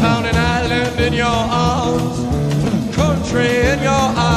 Found an island in your arms country in your eyes.